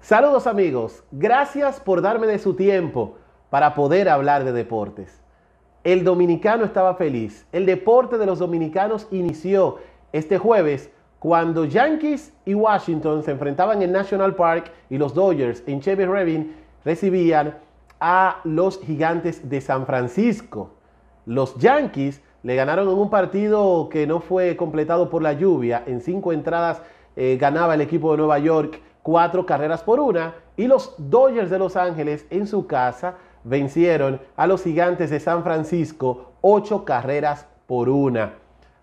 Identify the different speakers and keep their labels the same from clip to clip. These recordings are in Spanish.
Speaker 1: Saludos amigos, gracias por darme de su tiempo para poder hablar de deportes. El dominicano estaba feliz. El deporte de los dominicanos inició este jueves cuando Yankees y Washington se enfrentaban en National Park y los Dodgers en Chevy Revin recibían a los gigantes de San Francisco. Los Yankees le ganaron en un partido que no fue completado por la lluvia. En cinco entradas eh, ganaba el equipo de Nueva York cuatro carreras por una y los Dodgers de Los Ángeles en su casa vencieron a los gigantes de San Francisco ocho carreras por una.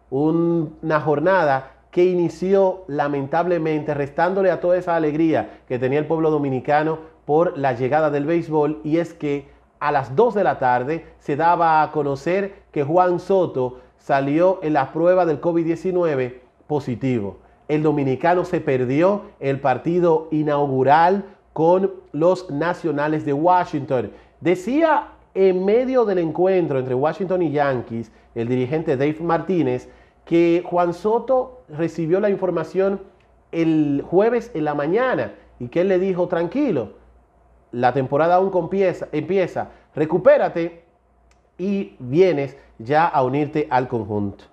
Speaker 1: Una jornada que inició lamentablemente restándole a toda esa alegría que tenía el pueblo dominicano por la llegada del béisbol y es que a las 2 de la tarde se daba a conocer que Juan Soto salió en la prueba del COVID-19 positivo el dominicano se perdió el partido inaugural con los nacionales de Washington. Decía en medio del encuentro entre Washington y Yankees, el dirigente Dave Martínez, que Juan Soto recibió la información el jueves en la mañana y que él le dijo, tranquilo, la temporada aún empieza, empieza, recupérate y vienes ya a unirte al conjunto.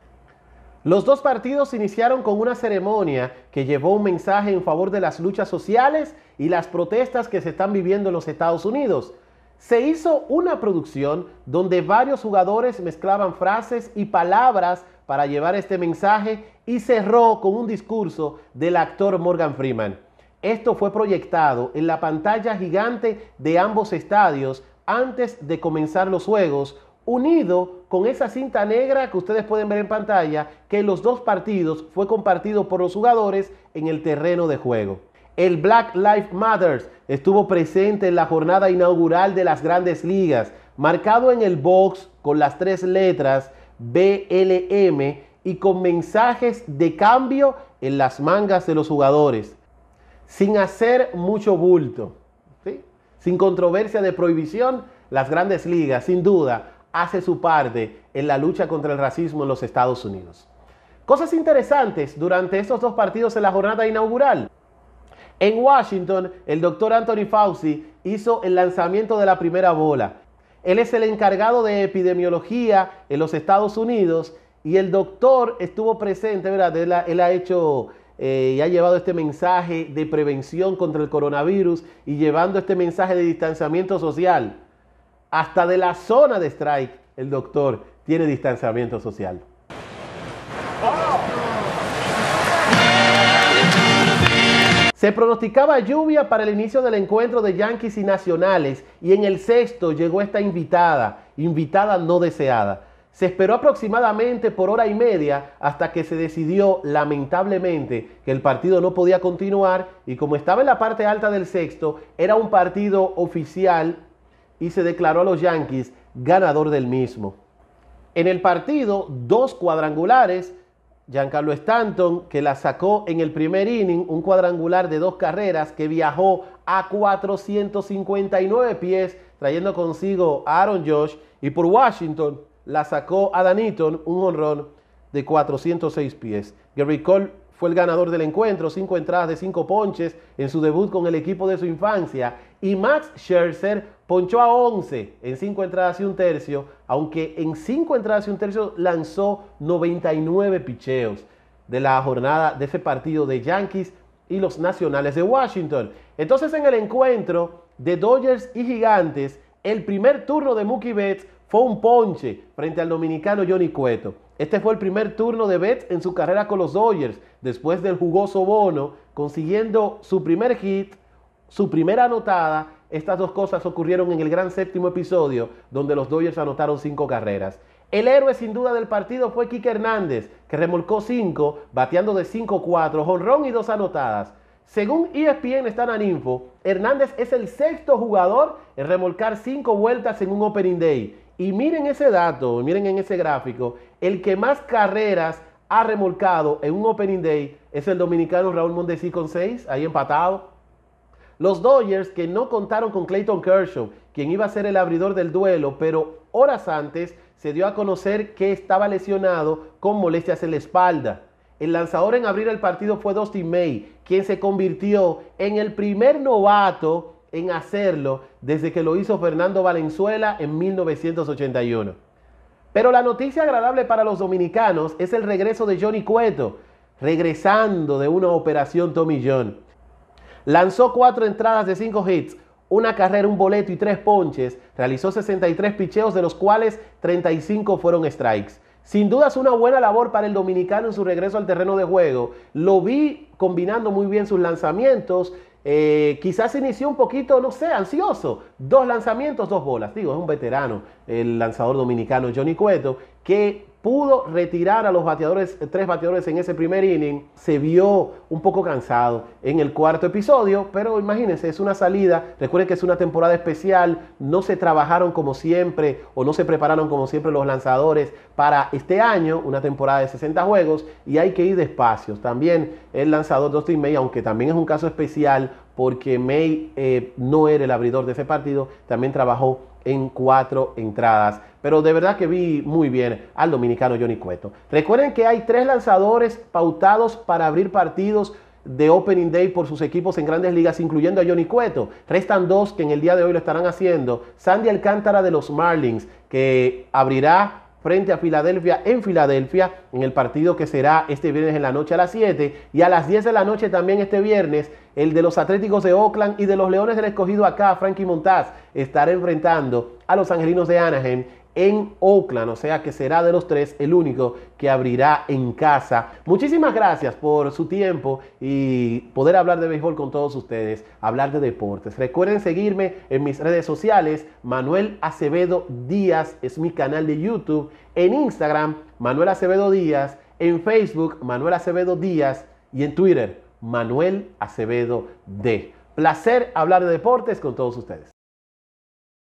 Speaker 1: Los dos partidos iniciaron con una ceremonia que llevó un mensaje en favor de las luchas sociales y las protestas que se están viviendo en los Estados Unidos. Se hizo una producción donde varios jugadores mezclaban frases y palabras para llevar este mensaje y cerró con un discurso del actor Morgan Freeman. Esto fue proyectado en la pantalla gigante de ambos estadios antes de comenzar los juegos, unido con esa cinta negra que ustedes pueden ver en pantalla, que los dos partidos fue compartido por los jugadores en el terreno de juego. El Black Lives Matter estuvo presente en la jornada inaugural de las grandes ligas, marcado en el box con las tres letras BLM y con mensajes de cambio en las mangas de los jugadores, sin hacer mucho bulto, sin controversia de prohibición, las grandes ligas sin duda hace su parte en la lucha contra el racismo en los Estados Unidos. Cosas interesantes durante estos dos partidos en la jornada inaugural. En Washington, el doctor Anthony Fauci hizo el lanzamiento de la primera bola. Él es el encargado de epidemiología en los Estados Unidos y el doctor estuvo presente, ¿verdad? Él ha, hecho eh, y ha llevado este mensaje de prevención contra el coronavirus y llevando este mensaje de distanciamiento social. Hasta de la zona de strike, el doctor tiene distanciamiento social. Se pronosticaba lluvia para el inicio del encuentro de Yankees y Nacionales y en el sexto llegó esta invitada, invitada no deseada. Se esperó aproximadamente por hora y media hasta que se decidió lamentablemente que el partido no podía continuar y como estaba en la parte alta del sexto, era un partido oficial y se declaró a los Yankees ganador del mismo. En el partido, dos cuadrangulares, Giancarlo Stanton, que la sacó en el primer inning, un cuadrangular de dos carreras que viajó a 459 pies, trayendo consigo a Aaron Josh, y por Washington la sacó a Danitton, un honrón de 406 pies. Gary Cole fue el ganador del encuentro, cinco entradas de cinco ponches en su debut con el equipo de su infancia. Y Max Scherzer ponchó a 11 en cinco entradas y un tercio, aunque en cinco entradas y un tercio lanzó 99 picheos de la jornada de ese partido de Yankees y los Nacionales de Washington. Entonces en el encuentro de Dodgers y Gigantes, el primer turno de Mookie Betts fue un ponche frente al dominicano Johnny Cueto. Este fue el primer turno de Betts en su carrera con los Dodgers, después del jugoso bono, consiguiendo su primer hit, su primera anotada. Estas dos cosas ocurrieron en el gran séptimo episodio, donde los Dodgers anotaron cinco carreras. El héroe sin duda del partido fue Kike Hernández, que remolcó cinco, bateando de 5-4, jonrón y dos anotadas. Según ESPN Stan Info, Hernández es el sexto jugador en remolcar cinco vueltas en un opening day y miren ese dato, miren en ese gráfico, el que más carreras ha remolcado en un Opening Day es el dominicano Raúl Mondesi con 6, ahí empatado. Los Dodgers que no contaron con Clayton Kershaw, quien iba a ser el abridor del duelo, pero horas antes se dio a conocer que estaba lesionado con molestias en la espalda. El lanzador en abrir el partido fue Dustin May, quien se convirtió en el primer novato en hacerlo desde que lo hizo Fernando Valenzuela en 1981. Pero la noticia agradable para los dominicanos es el regreso de Johnny Cueto, regresando de una operación Tommy John. Lanzó cuatro entradas de cinco hits, una carrera, un boleto y tres ponches. Realizó 63 picheos, de los cuales 35 fueron strikes. Sin duda es una buena labor para el dominicano en su regreso al terreno de juego. Lo vi combinando muy bien sus lanzamientos eh, quizás inició un poquito, no sé, ansioso. Dos lanzamientos, dos bolas. Digo, es un veterano, el lanzador dominicano Johnny Cueto, que pudo retirar a los bateadores, tres bateadores en ese primer inning. Se vio un poco cansado en el cuarto episodio, pero imagínense, es una salida. Recuerden que es una temporada especial, no se trabajaron como siempre o no se prepararon como siempre los lanzadores para este año, una temporada de 60 juegos, y hay que ir despacio. También el lanzador Dustin May, aunque también es un caso especial porque May eh, no era el abridor de ese partido, también trabajó en cuatro entradas. Pero de verdad que vi muy bien al dominicano Johnny Cueto. Recuerden que hay tres lanzadores pautados para abrir partidos de Opening Day por sus equipos en grandes ligas, incluyendo a Johnny Cueto. Restan dos que en el día de hoy lo estarán haciendo. Sandy Alcántara de los Marlins, que abrirá frente a Filadelfia en Filadelfia en el partido que será este viernes en la noche a las 7 y a las 10 de la noche también este viernes el de los Atléticos de Oakland y de los Leones del Escogido acá, Frankie Montaz, estará enfrentando a los Angelinos de Anaheim en Oakland, o sea que será de los tres el único que abrirá en casa. Muchísimas gracias por su tiempo y poder hablar de béisbol con todos ustedes, hablar de deportes. Recuerden seguirme en mis redes sociales, Manuel Acevedo Díaz es mi canal de YouTube, en Instagram, Manuel Acevedo Díaz, en Facebook, Manuel Acevedo Díaz y en Twitter, Manuel Acevedo D. Placer hablar de deportes con todos ustedes.